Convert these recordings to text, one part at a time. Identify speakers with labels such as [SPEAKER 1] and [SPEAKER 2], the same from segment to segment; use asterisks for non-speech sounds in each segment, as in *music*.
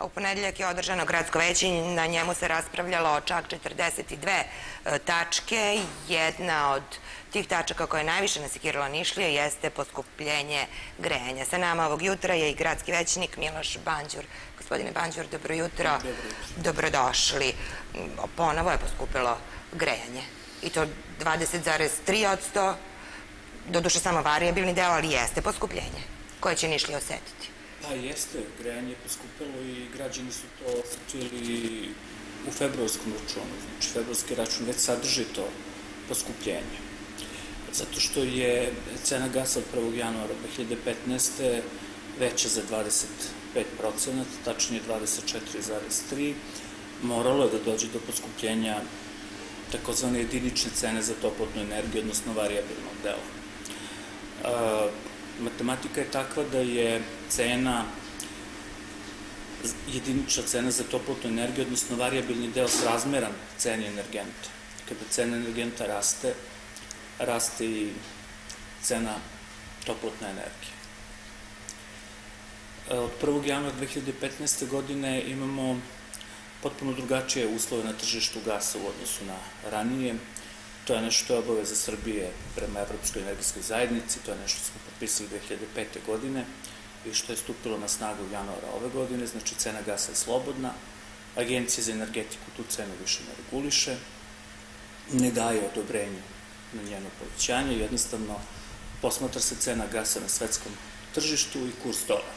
[SPEAKER 1] U ponedeljak je održano gradsko veće i na njemu se raspravljalo o čak 42 e, tačke. Jedna od tih tačaka koja je najviše nasikirala Nišlije jeste poskupljenje grejanja. Sa nama ovog jutra je i gradski većnik Miloš Banđur. Gospodine Banđur, dobro jutro. Dobrodošli. Ponovo je poskupilo grejanje. I to 20,3 od 100. Doduše samo variabilni deo, ali jeste poskupljenje koje će Nišlije osetiti.
[SPEAKER 2] Pa jeste, grejanje je poskupilo i građani su to osetili u februarskom računu. Znači, februarski račun već sadrži to poskupljenje. Zato što je cena gasa od 1. januara 2015. veća za 25%, tačnije 24,3%. Moralo je da dođe do poskupljenja takozvane jedinične cene za toplotnu energiju, odnosno variabilnog dela matematika je takva da je cena jedinična cena za toplotnu energiju, odnosno variabilni deo srazmeran ceni energenta. Kada cena energenta raste, raste i cena toplotne energije. E, od 1. januara 2015. godine imamo potpuno drugačije uslove na tržištu gasa u odnosu na ranije. To je nešto obaveza Srbije prema Evropskoj energijskoj zajednici, to je nešto što smo potpisali 2005. godine i što je stupilo na snagu u januara ove godine, znači cena gasa je slobodna, Agencija za energetiku tu cenu više ne reguliše, ne daje odobrenje na njeno povećanje, jednostavno posmatra se cena gasa na svetskom tržištu i kurs dolara.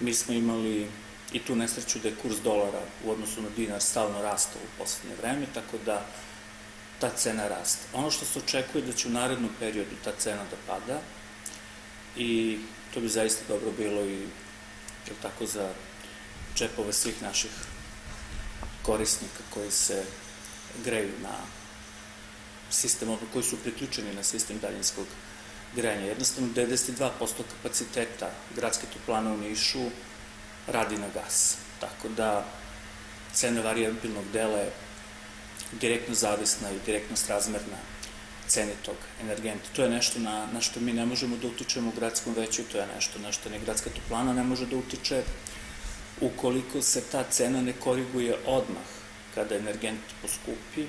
[SPEAKER 2] Mi smo imali i tu nesreću da je kurs dolara u odnosu na dinar stalno rastao u poslednje vreme, tako da ta cena raste. Ono što se očekuje da će u narednom periodu ta cena da pada i to bi zaista dobro bilo i tako za čepove svih naših korisnika koji se greju na sistem, koji su priključeni na sistem daljinskog grejanja. Jednostavno, 92% kapaciteta gradske toplane u Nišu radi na gas. Tako da cena variabilnog dela je direktno zavisna i direktno srazmerna ceni tog energenta. To je nešto na, na što mi ne možemo da utičemo u gradskom veću, to je nešto na što ne gradska toplana ne može da utiče. Ukoliko se ta cena ne koriguje odmah kada energent poskupi,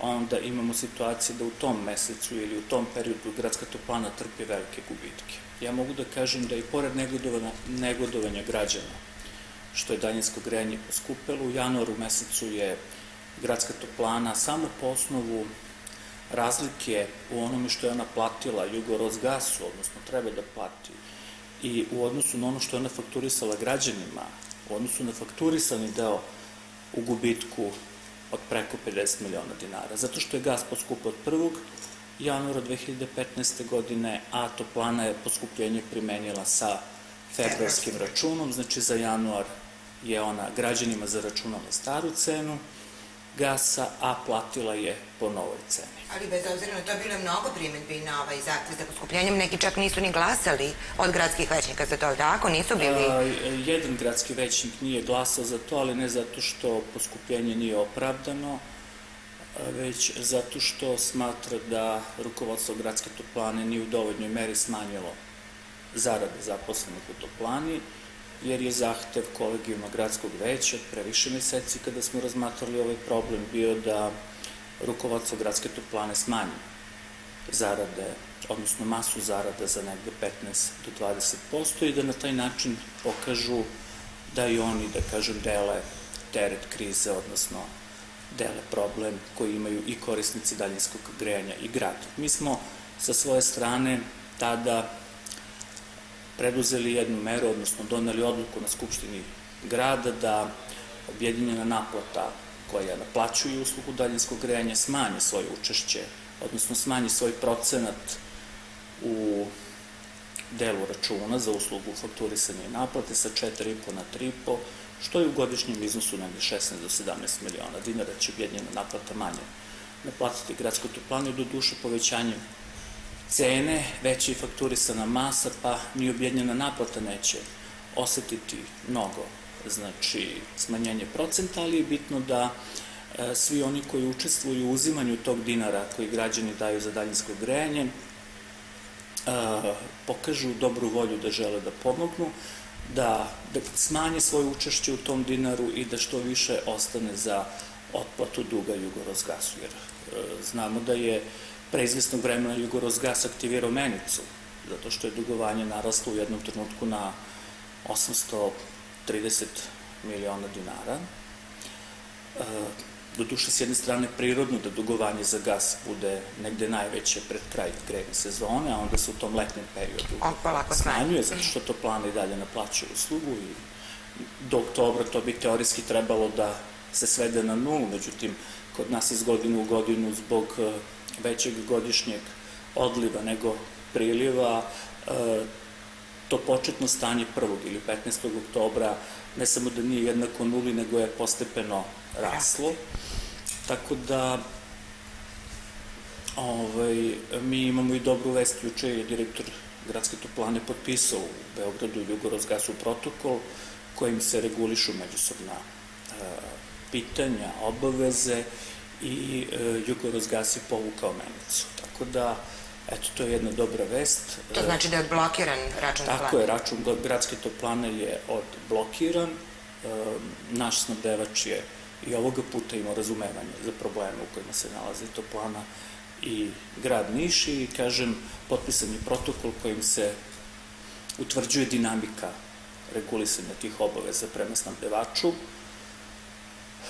[SPEAKER 2] onda imamo situacije da u tom mesecu ili u tom periodu gradska toplana trpi velike gubitke. Ja mogu da kažem da i pored negodovanja, negodovanja građana, što je daljinsko grejanje poskupelo, u januaru mesecu je gradska toplana samo po osnovu razlike u onome što je ona platila gasu, odnosno treba da plati, i u odnosu na ono što je ona fakturisala građanima, u odnosu na fakturisani deo u gubitku od preko 50 miliona dinara. Zato što je gas poskupo od 1. januara 2015. godine, a toplana je poskupljenje primenila sa februarskim računom, znači za januar je ona građanima zaračunala staru cenu, gasa, a platila je po novoj ceni.
[SPEAKER 1] Ali bez obzira na to bilo je mnogo primetbi na ovaj zahtev za poskupljenjem, neki čak nisu ni glasali od gradskih većnika za to, tako? Nisu bili... A,
[SPEAKER 2] jedan gradski većnik nije glasao za to, ali ne zato što poskupljenje nije opravdano, već zato što smatra da rukovodstvo gradske toplane nije u dovoljnoj meri smanjilo zarade zaposlenih u toplani, jer je zahtev kolegijuma gradskog veća pre više meseci kada smo razmatrali ovaj problem bio da rukovodstvo gradske toplane smanji zarade, odnosno masu zarada za negde 15 do 20% i da na taj način pokažu da i oni, da kažem, dele teret krize, odnosno dele problem koji imaju i korisnici daljinskog grejanja i grad. Mi smo sa svoje strane tada preduzeli jednu meru, odnosno doneli odluku na Skupštini grada da objedinjena naplata koja naplaćuje uslugu daljinskog grejanja smanji svoje učešće, odnosno smanji svoj procenat u delu računa za uslugu fakturisanja i naplate sa 4,5 na 3,5, što je u godišnjem iznosu negde 16 do 17 miliona dinara će objedinjena naplata manje naplatiti gradskoj toplani, do duše povećanjem cene, veća i fakturisana masa, pa ni objednjena naplata neće osetiti mnogo. Znači smanjenje procenta, ali je bitno da e, svi oni koji učestvuju u uzimanju tog dinara koji građani daju za daljinsko grejanje e, pokažu dobru volju da žele da pomognu, da, da smanje svoje učešće u tom dinaru i da što više ostane za otplatu duga Jugorozgasu, jer e, znamo da je pre izvestnog vremena Jugorozgas aktivirao menicu, zato što je dugovanje naraslo u jednom trenutku na 830 miliona dinara. E, do duše, s jedne strane, prirodno da dugovanje za gas bude negde najveće pred kraj grejne sezone, a onda se u tom letnjem periodu smanjuje, zato što to plana i dalje naplaćuje uslugu i do oktobra to bi teorijski trebalo da se svede na nulu, međutim, kod nas iz godine u godinu zbog e, većeg godišnjeg odliva nego priliva, e, to početno stanje 1. ili 15. oktobra ne samo da nije jednako nuli, nego je postepeno raslo. Tako da ovaj, mi imamo i dobru vest, juče je direktor gradske toplane potpisao u Beogradu i protokol kojim se regulišu međusobna e, pitanja, obaveze i e, Jugorozgas je povukao menicu. Tako da, eto, to je jedna dobra vest.
[SPEAKER 1] To znači da je odblokiran račun
[SPEAKER 2] toplane? Tako je, račun gradske toplane je odblokiran. E, naš snabdevač je i ovoga puta imao razumevanje za probleme u kojima se nalazi toplana i grad Niš i, kažem, potpisan je protokol kojim se utvrđuje dinamika regulisanja tih obaveza prema snabdevaču.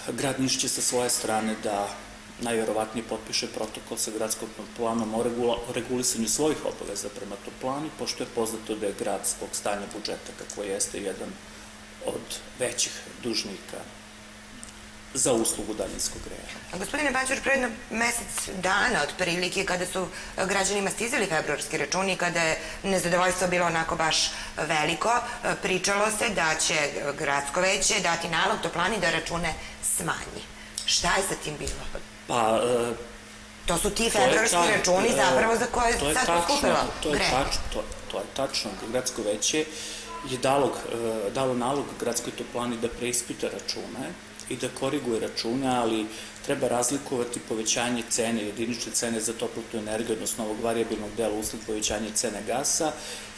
[SPEAKER 2] Grad Niš će sa svoje strane da najverovatnije potpiše protokol sa gradskom planom o regulisanju svojih obaveza prema toplani, pošto je poznato da je grad zbog stanja budžeta kako jeste jedan od većih dužnika za uslugu daljinskog grejanja.
[SPEAKER 1] Gospodine Bančar, pre jedno mesec dana od prilike kada su građanima stizali februarski računi, kada je nezadovoljstvo bilo onako baš veliko, pričalo se da će gradsko veće dati nalog toplani da račune smanji. Šta je sa tim bilo?
[SPEAKER 2] Pa, e,
[SPEAKER 1] To su ti februarski računi e, zapravo za koje je sad poskupilo
[SPEAKER 2] to je, tačno, to, to je tačno. Gradsko veće je dalo, e, dalo nalog gradskoj toplani da preispita račune i da koriguje račune, ali treba razlikovati povećanje cene, jedinične cene za toplotnu energiju, odnosno ovog variabilnog dela usled povećanja cene gasa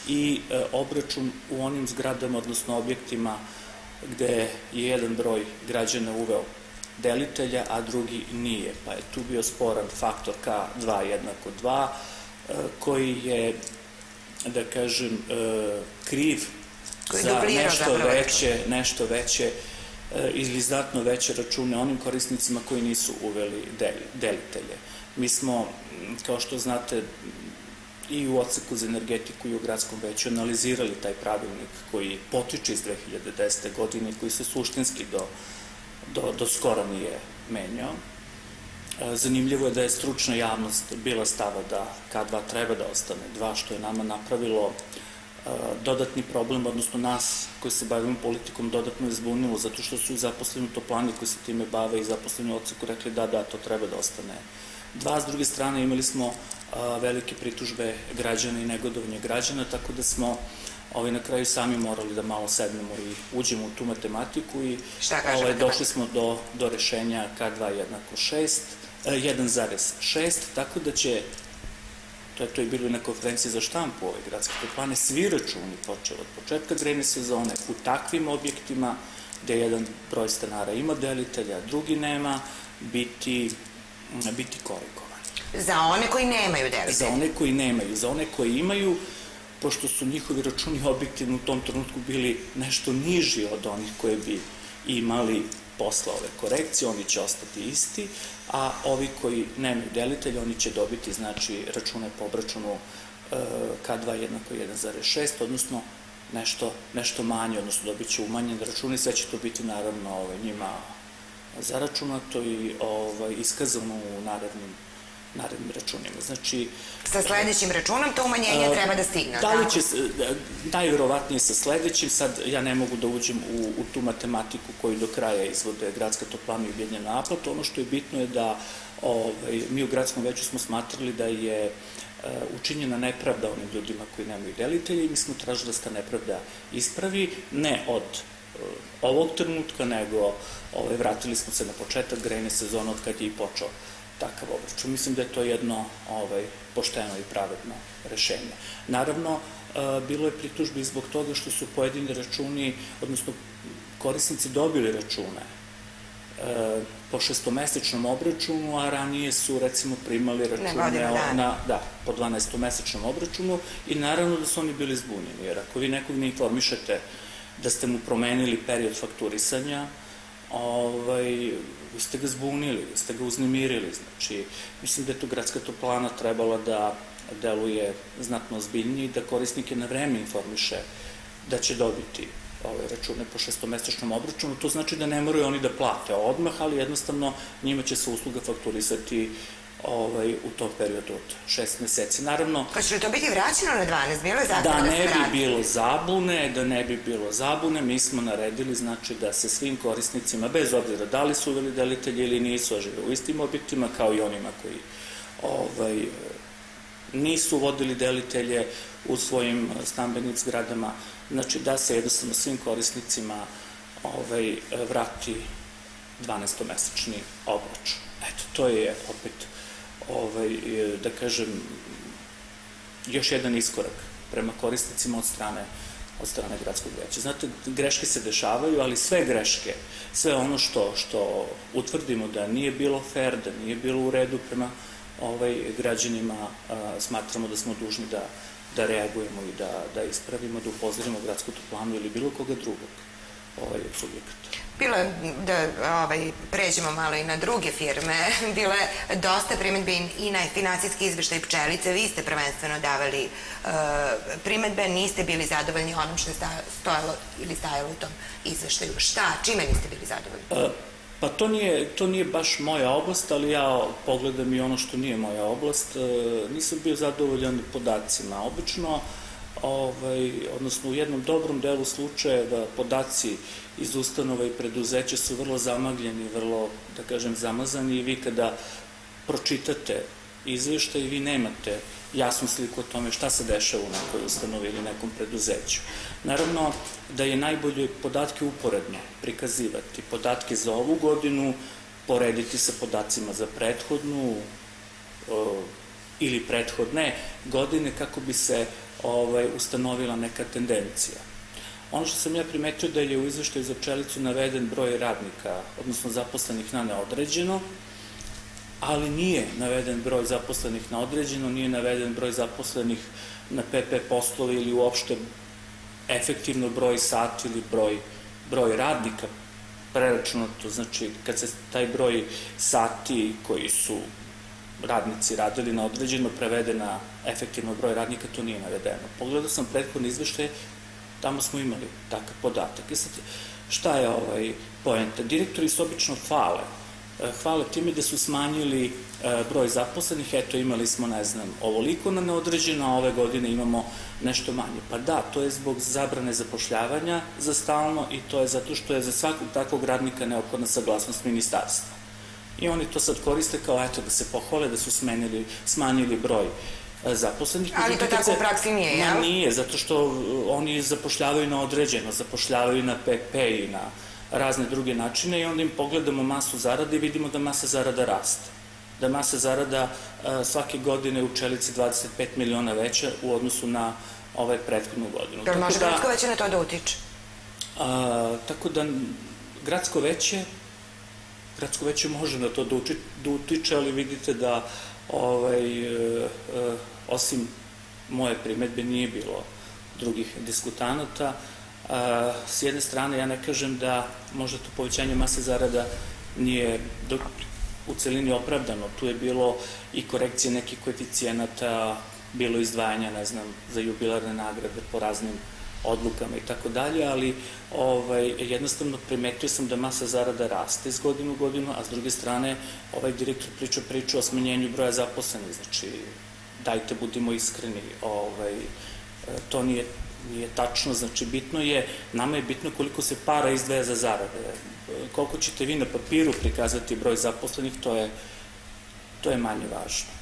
[SPEAKER 2] i e, obračun u onim zgradama, odnosno objektima gde je jedan broj građana uveo delitelja, a drugi nije. Pa je tu bio sporan faktor K2 jednako 2, e, koji je, da kažem, e, kriv
[SPEAKER 1] koji
[SPEAKER 2] za nešto veće, nešto veće E, ili znatno veće račune onim korisnicima koji nisu uveli delitelje. Mi smo, kao što znate, i u odseku za energetiku i u gradskom veću analizirali taj pravilnik koji potiče iz 2010. godine koji se suštinski do, do, do skora nije menjao. E, zanimljivo je da je stručna javnost bila stava da K2 treba da ostane dva, što je nama napravilo uh, dodatni problem, odnosno nas koji se bavimo politikom dodatno je zbunilo, zato što su i zaposleni u toplani koji se time bave i zaposleni u odseku rekli da, da, to treba da ostane. Dva, s druge strane, imali smo velike pritužbe građana i negodovanje građana, tako da smo ovaj, na kraju sami morali da malo sednemo i uđemo u tu matematiku i ovaj, došli smo do, do rešenja K2 jednako 6, 1,6, tako da će to je to i bilo na konferenciji za štampu ove gradske toplane, svi računi počeo od početka grejne sezone u takvim objektima gde jedan broj stanara ima delitelja, drugi nema, biti, biti korigovani.
[SPEAKER 1] Za one koji nemaju delitelja?
[SPEAKER 2] Za one koji nemaju, za one koji imaju, pošto su njihovi računi objektivno u tom trenutku bili nešto niži od onih koje bi imali posle ove korekcije, oni će ostati isti, a ovi koji nemaju delitelja, oni će dobiti, znači, račune po obračunu e, K2 jednako 1,6, odnosno nešto, nešto manje, odnosno dobit će umanjen računi, sve će to biti naravno ovaj, njima zaračunato i ovaj, iskazano u narednim narednim računima. Znači,
[SPEAKER 1] sa sledećim računom to umanjenje treba da stigne,
[SPEAKER 2] Da li će, najverovatnije sa sledećim, sad ja ne mogu da uđem u, u tu matematiku koju do kraja izvode gradska toplana i ujedinjena naplata, ono što je bitno je da ovaj, mi u gradskom veću smo smatrali da je e, učinjena nepravda onim ljudima koji nemaju delitelje i mi smo tražili da se ta nepravda ispravi, ne od e, ovog trenutka, nego ovaj, vratili smo se na početak grejne sezone od kad je i počeo takav obračun. Mislim da je to jedno ovaj, pošteno i pravedno rešenje. Naravno, bilo je pritužbi zbog toga što su pojedini računi, odnosno korisnici dobili račune e, po šestomesečnom obračunu, a ranije su recimo primali račune na, da, po 12-mesečnom obračunu i naravno da su oni bili zbunjeni, jer ako vi nekog ne informišete da ste mu promenili period fakturisanja, ovaj, vi ste ga zbunili, vi ste ga uznemirili, znači, mislim da je tu gradska toplana trebala da deluje znatno ozbiljnije i da korisnike na vreme informiše da će dobiti ove račune po šestomesečnom obračunu, to znači da ne moraju oni da plate odmah, ali jednostavno njima će se usluga fakturisati ovaj, u tom periodu od šest meseci. Naravno...
[SPEAKER 1] Pa će li to biti vraćeno na 12? Bilo je da,
[SPEAKER 2] da ne bi bilo zabune, da ne bi bilo zabune, mi smo naredili znači da se svim korisnicima, bez obzira da li su uveli delitelji ili nisu, a žive u istim objektima, kao i onima koji ovaj, nisu vodili delitelje u svojim stambenim zgradama, znači da se jednostavno svim korisnicima ovaj, vrati 12-mesečni obračun. Eto, to je opet, ovaj, da kažem, još jedan iskorak prema korisnicima od strane od strane gradskog veća. Znate, greške se dešavaju, ali sve greške, sve ono što, što utvrdimo da nije bilo fair, da nije bilo u redu prema ovaj, građanima, a, smatramo da smo dužni da da reagujemo i da, da ispravimo, da upozorimo gradsku toplanu ili bilo koga drugog ovaj, subjekata.
[SPEAKER 1] Bilo je, da ovaj, pređemo malo i na druge firme, *laughs* bilo je dosta primetbe i na financijski izveštaj pčelice. Vi ste prvenstveno davali uh, primetbe, niste bili zadovoljni onom što je stojalo ili stajalo u tom izveštaju. Šta, čime niste bili zadovoljni? Uh,
[SPEAKER 2] Pa to nije, to nije baš moja oblast, ali ja pogledam i ono što nije moja oblast. E, nisam bio zadovoljan podacima. Obično, ovaj, odnosno u jednom dobrom delu slučaja da podaci iz ustanova i preduzeća su vrlo zamagljeni, vrlo, da kažem, zamazani i vi kada pročitate izveštaj vi nemate jasnu sliku o tome šta se dešava u nekoj ustanovi ili nekom preduzeću. Naravno da je najbolje podatke uporedno prikazivati. Podatke za ovu godinu porediti sa podacima za prethodnu ili prethodne godine kako bi se ovaj, ustanovila neka tendencija. Ono što sam ja primetio da je u izveštaju za pčelicu naveden broj radnika, odnosno zaposlenih na neodređeno, ali nije naveden broj zaposlenih na određeno, nije naveden broj zaposlenih na PP poslovi ili uopšte efektivno broj sati ili broj, broj radnika preračunato, znači kad se taj broj sati koji su radnici radili na određeno prevede na efektivno broj radnika, to nije navedeno. Pogledao sam prethodne izveštaje, tamo smo imali takav podatak. I sad, šta je ovaj poenta? Direktori se obično fale E, hvale time da su smanjili e, broj zaposlenih, eto imali smo, ne znam, ovoliko na neodređeno, a ove godine imamo nešto manje. Pa da, to je zbog zabrane zapošljavanja za stalno i to je zato što je za svakog takvog radnika neophodna saglasnost ministarstva. I oni to sad koriste kao, eto, da se pohvale da su smenili, smanjili broj e, zaposlenih.
[SPEAKER 1] Ali to tako u praksi nije, jel?
[SPEAKER 2] Nije, zato što oni zapošljavaju na određeno, zapošljavaju na PP i na razne druge načine i onda im pogledamo masu zarade i vidimo da masa zarada raste. Da masa zarada svake godine u Čelici 25 miliona veća u odnosu na ovaj prethodnu godinu.
[SPEAKER 1] Da može da, gradsko veće na to da utiče?
[SPEAKER 2] A, tako da gradsko veće gradsko veće može na to da, da utiče, ali vidite da ovaj, e, e, osim moje primetbe nije bilo drugih diskutanata. S jedne strane, ja ne kažem da možda to povećanje mase zarada nije u celini opravdano. Tu je bilo i korekcije nekih koeficijenata, bilo izdvajanja, ne znam, za jubilarne nagrade po raznim odlukama i tako dalje, ali ovaj, jednostavno primetio sam da masa zarada raste iz godinu u godinu, a s druge strane ovaj direktor priča priču o smanjenju broja zaposlenih, znači dajte budimo iskreni, ovaj, to nije nije tačno, znači bitno je, nama je bitno koliko se para izdvaja za zarade. Koliko ćete vi na papiru prikazati broj zaposlenih, to je, to je manje važno.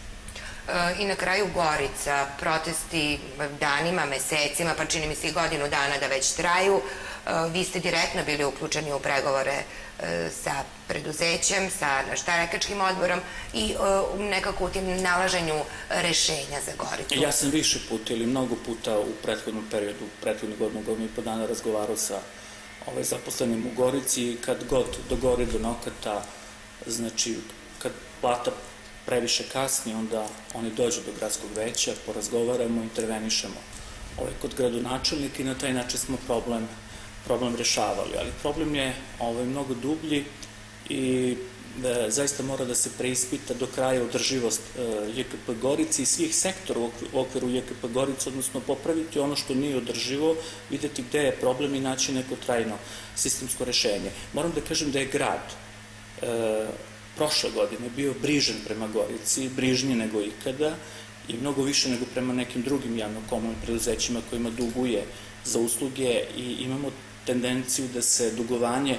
[SPEAKER 1] E, I na kraju Gorica, protesti danima, mesecima, pa čini mi se i godinu dana da već traju. vi ste direktno bili uključeni u pregovore sa preduzećem, sa štarekačkim odborom i nekako u tim nalaženju rešenja za Goricu.
[SPEAKER 2] Ja sam više puta ili mnogo puta u prethodnom periodu, prethodnih godinu, godinu i po dana razgovarao sa ovaj, zaposlenim u Gorici i kad god dogori do nokata, znači kad plata previše kasni, onda oni dođu do gradskog veća, porazgovaramo, intervenišemo ovaj, kod gradonačelnika i na taj način smo problem, problem rešavali. Ali problem je ovaj, mnogo dublji i da zaista mora da se preispita do kraja održivost e, JKP Gorici i svih sektora u okviru JKP Gorice, odnosno popraviti ono što nije održivo, videti gde je problem i naći neko trajno sistemsko rešenje. Moram da kažem da je grad e, prošle godine bio brižan prema Gorici, brižniji nego ikada i mnogo više nego prema nekim drugim javno-komunalnim preduzećima kojima duguje za usluge i imamo tendenciju da se dugovanje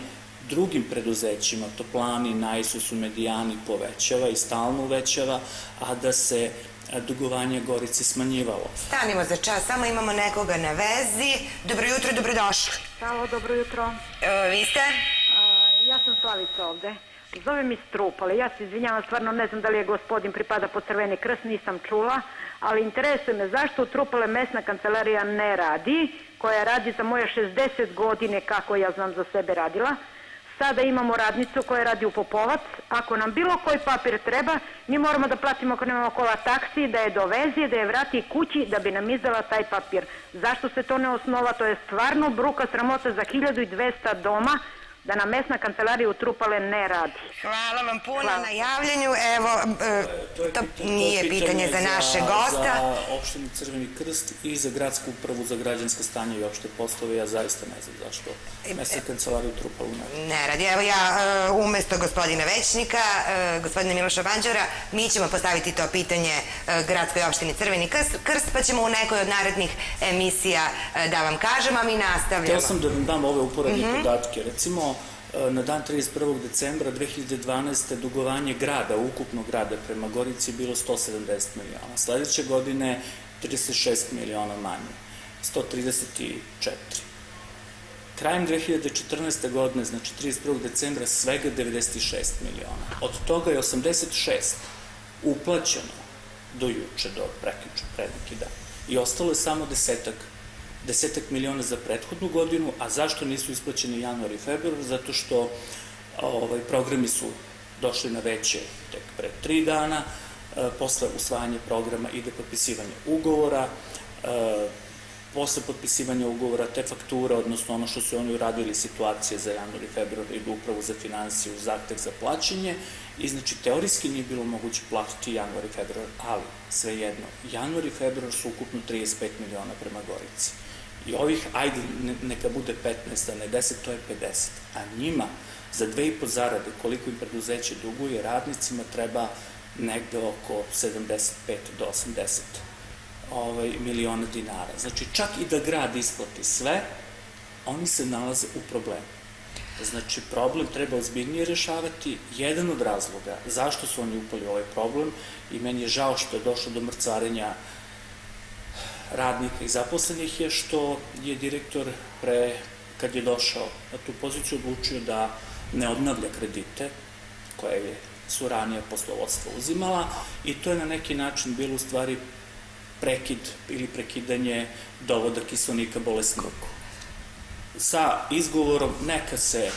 [SPEAKER 2] drugim preduzećima, Toplani, Najsusu, Medijani povećava i stalno uvećava, a da se dugovanje Gorici smanjivalo.
[SPEAKER 1] Stanimo za čas, samo imamo nekoga na vezi. Dobro jutro, dobrodošli.
[SPEAKER 3] Halo, dobro jutro.
[SPEAKER 1] E, vi ste?
[SPEAKER 3] A, ja sam Slavica ovde. Zove mi Strupale. Ja se izvinjavam, stvarno ne znam da li je gospodin pripada po Crveni krst, nisam čula, ali interesuje me zašto u Trupale mesna kancelarija ne radi, koja radi za moje 60 godine kako ja znam za sebe radila. Sada imamo radnicu koja radi u Popovac. Ako nam bilo koji papir treba, mi moramo da platimo ako nemamo kola taksi, da je dovezi, da je vrati kući, da bi nam izdala taj papir. Zašto se to ne osnova? To je stvarno bruka sramota za 1200 doma da nam mesna kancelarija u Trupale ne radi.
[SPEAKER 1] Hvala vam puno Hvala. na javljanju. Evo, e, to, je to nije pitanje, pitanje za, naše gosta.
[SPEAKER 2] Za opštini Crveni krst i za gradsku upravu za građanske stanje i opšte poslove. Ja zaista ne znam zašto mesna kancelarija u Trupalu ne
[SPEAKER 1] Ne radi. Evo ja e, umesto gospodina Većnika, e, gospodina Miloša Banđora, mi ćemo postaviti to pitanje gradskoj opštini Crveni krst, pa ćemo u nekoj od narednih emisija da vam kažemo, a mi nastavljamo.
[SPEAKER 2] Teo sam da vam dam ove uporadne mm -hmm. podatke. Recimo, na dan 31. decembra 2012. dugovanje grada, ukupno grada prema Gorici je bilo 170 miliona. Sledeće godine 36 miliona manje, 134. Krajem 2014. godine, znači 31. decembra, svega 96 miliona. Od toga je 86 uplaćeno do juče, do prekiču, pred neki dan. I ostalo je samo desetak desetak miliona za prethodnu godinu, a zašto nisu isplaćeni januar i februar? Zato što ovaj, programi su došli na veće tek pre tri dana, e, posle usvajanja programa ide potpisivanje ugovora, e, posle potpisivanja ugovora te faktura, odnosno ono što su oni uradili situacije za januar i februar idu upravo za finansiju, zahtev za plaćanje i znači teorijski nije bilo moguće platiti januar i februar, ali svejedno, januar i februar su ukupno 35 miliona prema Gorici. I ovih, ajde, neka bude 15, a ne 10, to je 50. A njima, za dve i po zarade, koliko im preduzeće duguje, radnicima treba negde oko 75 do 80 ovaj, miliona dinara. Znači, čak i da grad isplati sve, oni se nalaze u problemu. Znači, problem treba ozbiljnije rešavati. Jedan od razloga zašto su oni upali u ovaj problem i meni je žao što je došlo do mrcarenja radnika i zaposlenih je što je direktor pre, kad je došao na tu poziciju, odlučio da ne odnavlja kredite koje je su ranije poslovodstva uzimala i to je na neki način bilo u stvari prekid ili prekidanje dovoda kiselnika bolesniku. Sa izgovorom neka se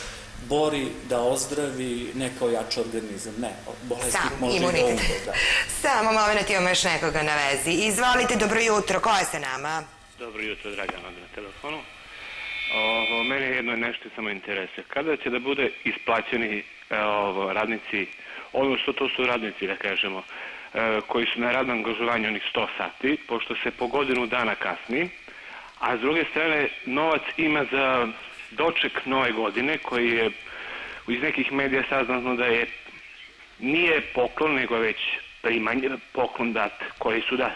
[SPEAKER 2] bori da ozdravi neko ojača organizam. Ne, bolesti može imunitet. i da da.
[SPEAKER 1] Samo moment imamo još nekoga na vezi. Izvolite, dobro jutro, ko je sa nama?
[SPEAKER 4] Dobro jutro, Dragan, ovde na telefonu. Ovo, mene jedno nešto samo interesuje. Kada će da bude isplaćeni e, ovo, radnici, odnosno to su radnici, da kažemo, e, koji su na radnom angažovanju onih 100 sati, pošto se po godinu dana kasni, a s druge strane novac ima za doček nove godine koji je iz nekih medija saznano da je nije poklon, nego je već primanje, poklon dat, koji su da,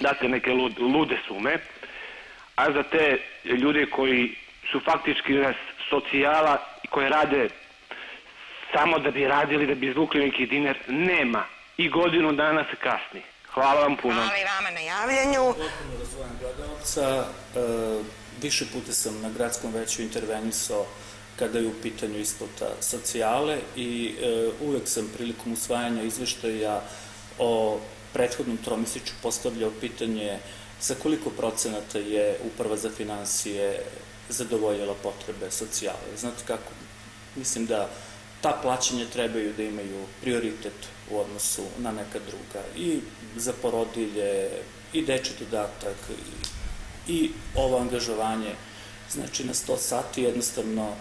[SPEAKER 4] date neke lud, lude sume, a za te ljude koji su faktički nas socijala i koje rade samo da bi radili, da bi izvukli neki dinar, nema. I godinu dana se kasni. Hvala vam puno.
[SPEAKER 1] Hvala i vama na javljanju.
[SPEAKER 2] Potpuno razvojem gledalca, e, više puta sam na gradskom veću intervenisao kada je u pitanju isplata socijale i e, uvek sam prilikom usvajanja izveštaja o prethodnom tromisiću postavljao pitanje sa koliko procenata je Uprava za financije zadovoljila potrebe socijale. Znate kako, mislim da ta plaćanja trebaju da imaju prioritet u odnosu na neka druga. I za porodilje, i deči dodatak, i, i ovo angažovanje, znači na 100 sati jednostavno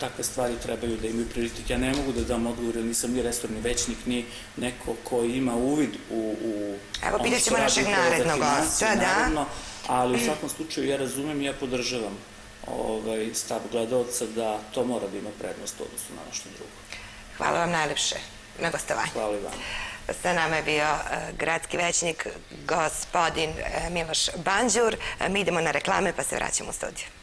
[SPEAKER 2] takve stvari trebaju da imaju prioritet. Ja ne mogu da dam odgovor, jer nisam ni restorni većnik, ni neko ko ima uvid u, u
[SPEAKER 1] Evo, pitat ćemo našeg narednog gosta, da.
[SPEAKER 2] Ali u *clears throat* svakom slučaju ja razumem i ja podržavam ovaj, stav gledalca da to mora da ima prednost u odnosu na nešto drugo.
[SPEAKER 1] Hvala vam najlepše na gostovanju.
[SPEAKER 2] Hvala i vam.
[SPEAKER 1] Sa nama je bio uh, gradski većnik gospodin uh, Miloš Banđur. Uh, mi idemo na reklame pa se vraćamo u studiju.